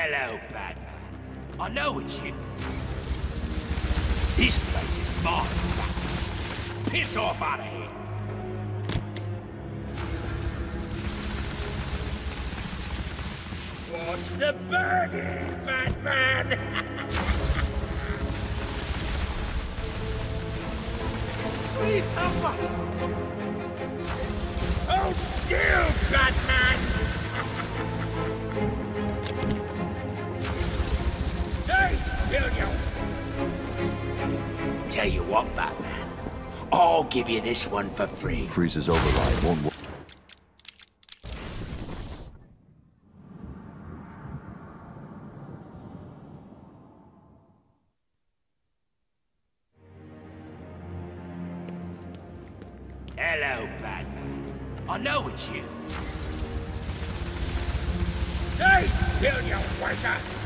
Hello, Batman. I know it's you. This place is mine, Batman. Piss off out of here. What's the burden, Batman? Please help us! Oh, Hold still, Batman! Give you this one for free. Freeze's override won't work. Hello, Batman. I know it's you. Stay still, you wanker!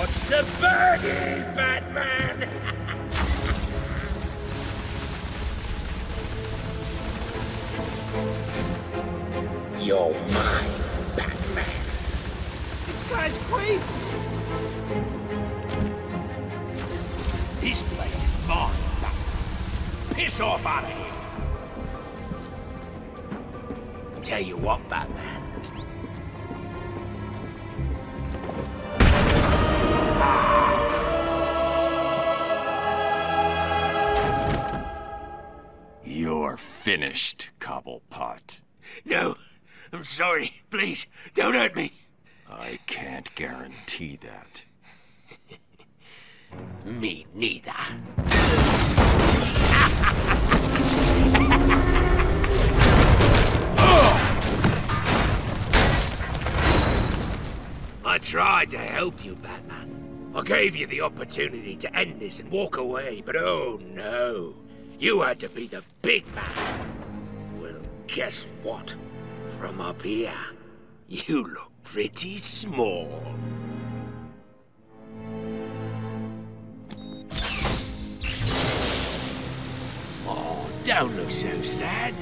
What's the birdie, Batman? You're mine, Batman. This guy's crazy! This place is mine, Batman. Piss off out of here. Tell you what, Batman. Finished, Cobblepot. No, I'm sorry. Please, don't hurt me. I can't guarantee that. Me neither. I tried to help you, Batman. I gave you the opportunity to end this and walk away, but oh no. You had to be the big man. Well, guess what? From up here, you look pretty small. Oh, don't look so sad.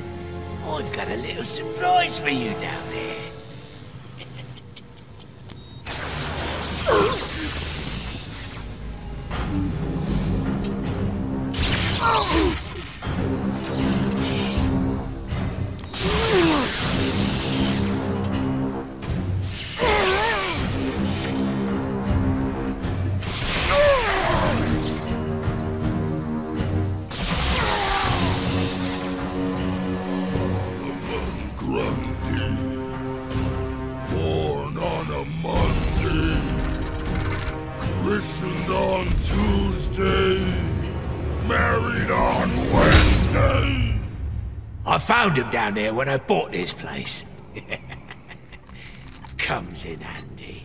I've got a little surprise for you down there. Christened on Tuesday. Married on Wednesday. I found him down there when I bought this place. Comes in handy.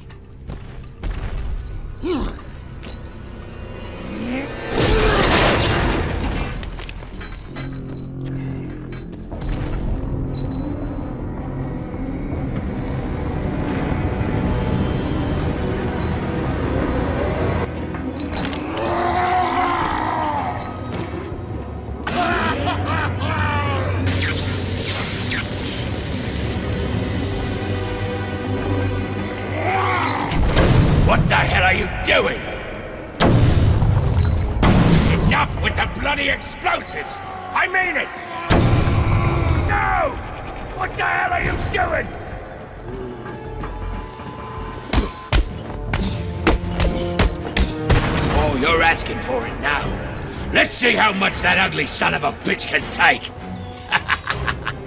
Explosives! I mean it! No! What the hell are you doing? Oh, you're asking for it now. Let's see how much that ugly son of a bitch can take.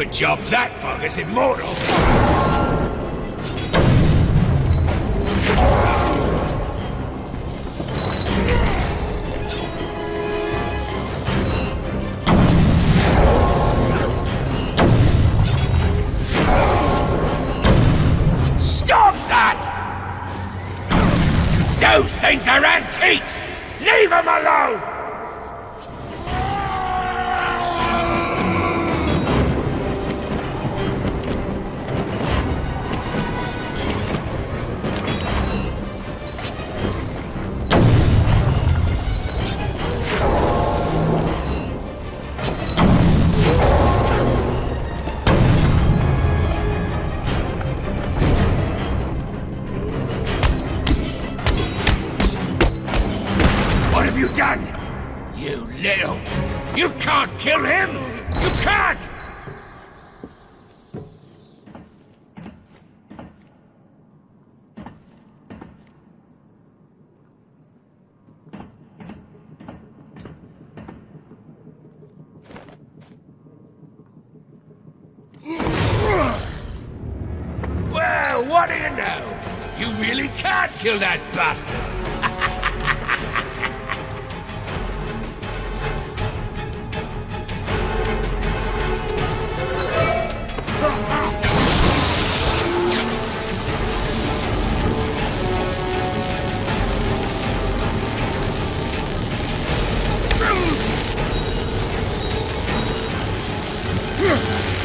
Good job that bug is immortal. Stop that! Those things are antiques! What do you know? You really can't kill that bastard!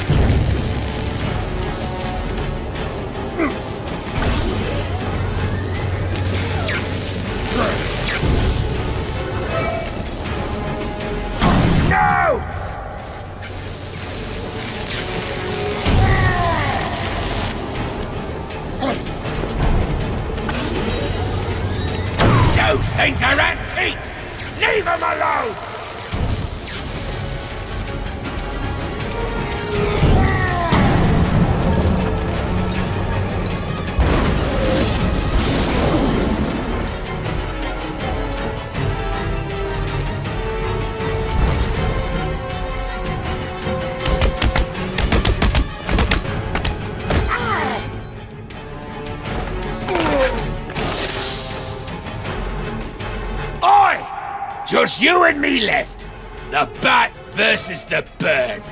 Just you and me left. The bat versus the bird.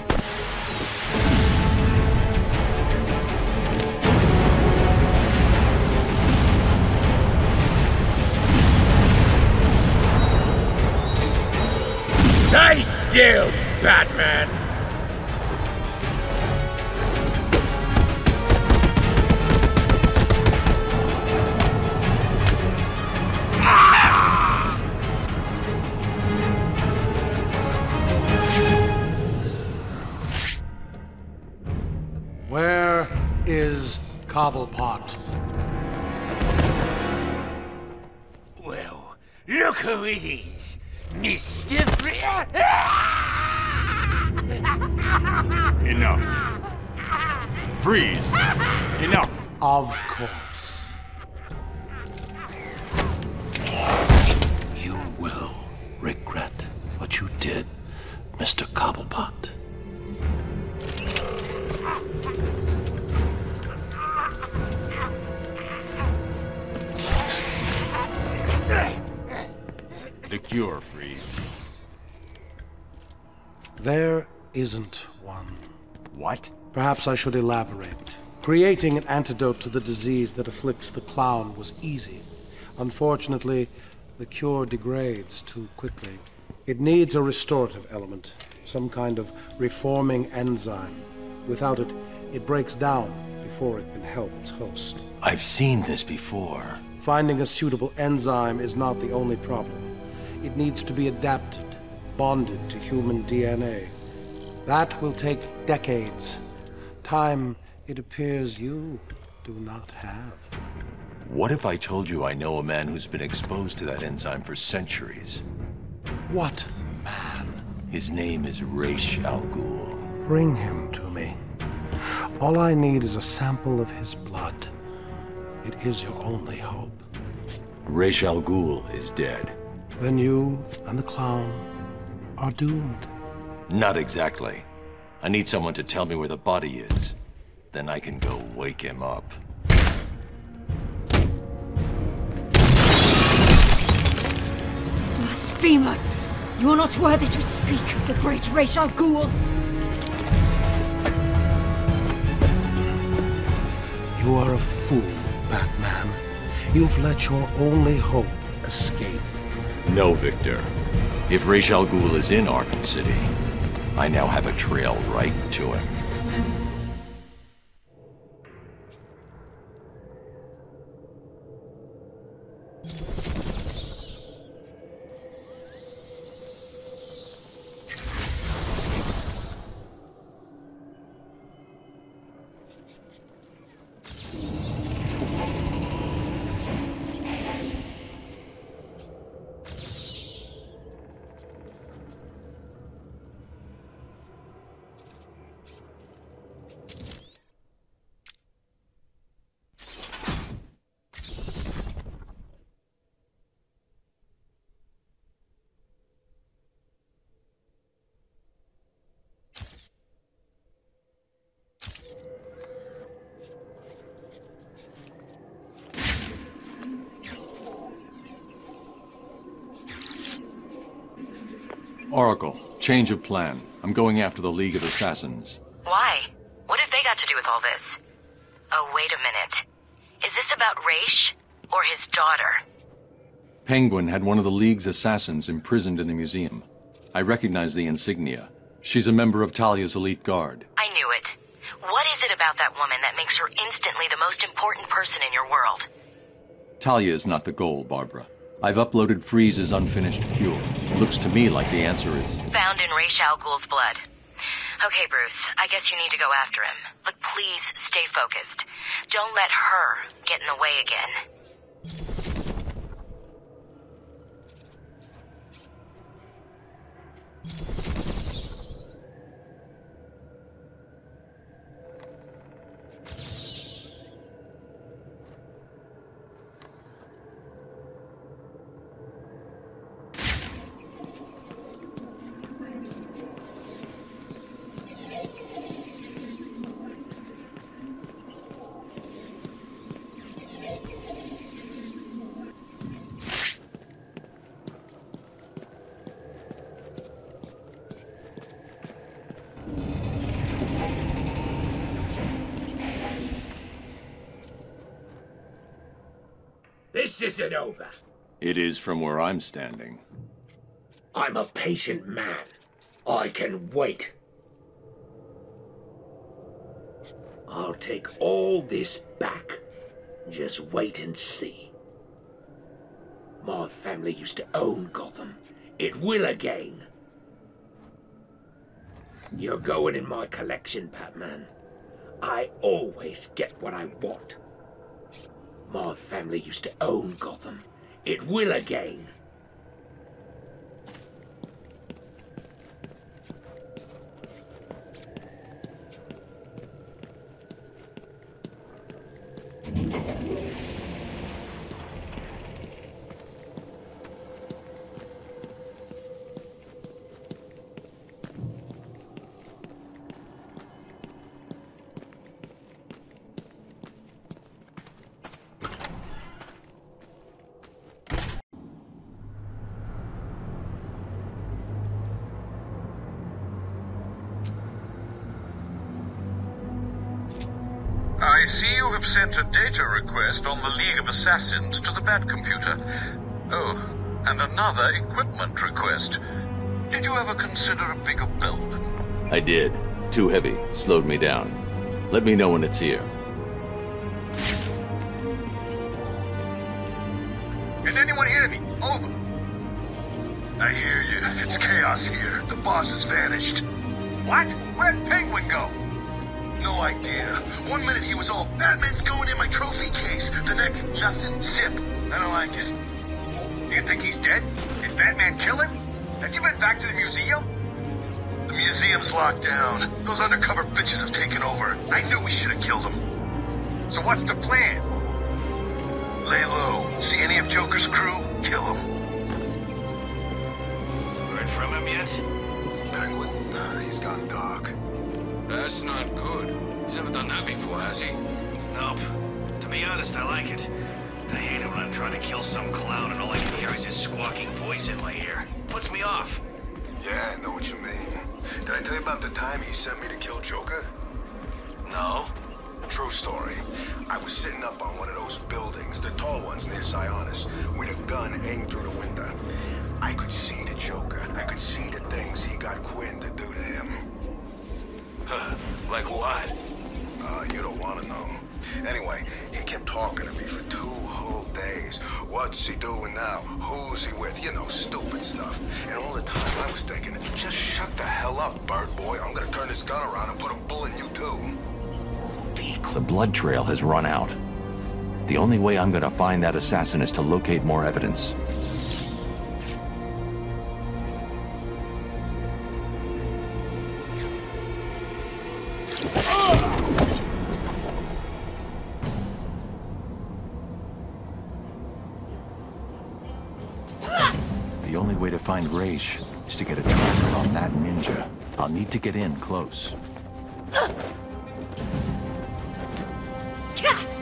Stay still, Batman. Cobblepot? Well, look who it is. Mr. Free... Enough. Freeze! Enough! Of course. You will regret what you did, Mr. Cobblepot. Cure, Freeze. There isn't one. What? Perhaps I should elaborate. Creating an antidote to the disease that afflicts the clown was easy. Unfortunately, the cure degrades too quickly. It needs a restorative element, some kind of reforming enzyme. Without it, it breaks down before it can help its host. I've seen this before. Finding a suitable enzyme is not the only problem. It needs to be adapted, bonded to human DNA. That will take decades. Time, it appears you do not have. What if I told you I know a man who's been exposed to that enzyme for centuries? What man? His name is Ra's al Ghul. Bring him to me. All I need is a sample of his blood. It is your only hope. Ra's al Ghul is dead. Then you and the clown are doomed. Not exactly. I need someone to tell me where the body is. Then I can go wake him up. Blasphemer! You are not worthy to speak of the great Ra's al Ghul. You are a fool, Batman. You've let your only hope escape. No, Victor. If Ra's al Ghul is in Arkham City, I now have a trail right to him. Oracle, change of plan. I'm going after the League of Assassins. Why? What have they got to do with all this? Oh, wait a minute. Is this about Ra's or his daughter? Penguin had one of the League's assassins imprisoned in the museum. I recognize the insignia. She's a member of Talia's elite guard. I knew it. What is it about that woman that makes her instantly the most important person in your world? Talia is not the goal, Barbara. I've uploaded Freeze's unfinished cure. Looks to me like the answer is... Found in Ra's al Ghul's blood. Okay, Bruce, I guess you need to go after him. But please stay focused. Don't let her get in the way again. This isn't over. It is from where I'm standing. I'm a patient man. I can wait. I'll take all this back. Just wait and see. My family used to own Gotham. It will again. You're going in my collection, Batman. I always get what I want. My family used to own Gotham. It will again. See you have sent a data request on the League of Assassins to the Bat computer. Oh, and another equipment request. Did you ever consider a bigger build? I did. Too heavy. Slowed me down. Let me know when it's here. Can anyone hear me? Over. I hear you. It's chaos here. The boss has vanished. What? Where'd Penguin go? No idea. One minute he was all, Batman's going in my trophy case. The next, nothing. Zip. I don't like it. Do you think he's dead? Did Batman kill him? Have you been back to the museum? The museum's locked down. Those undercover bitches have taken over. I knew we should have killed him. So what's the plan? Lay low. See any of Joker's crew? Kill him. Heard from him yet? Penguin? Nah, he's gone dark. That's not good. He's never done that before, has he? Nope. To be honest, I like it. I hate it when I'm trying to kill some clown and all I can hear is his squawking voice in my ear. Puts me off. Yeah, I know what you mean. Did I tell you about the time he sent me to kill Joker? No? True story. I was sitting up on one of those buildings, the tall ones near Sionis, with a gun aimed through the window. I could see the Joker. I could see the things he got Quinn to Like what? Uh, you don't want to know. Anyway, he kept talking to me for two whole days. What's he doing now? Who's he with? You know, stupid stuff. And all the time I was thinking, just shut the hell up, bird boy. I'm gonna turn this gun around and put a bullet in you too. The blood trail has run out. The only way I'm gonna find that assassin is to locate more evidence. hunch is to get a tracker on that ninja. I'll need to get in close.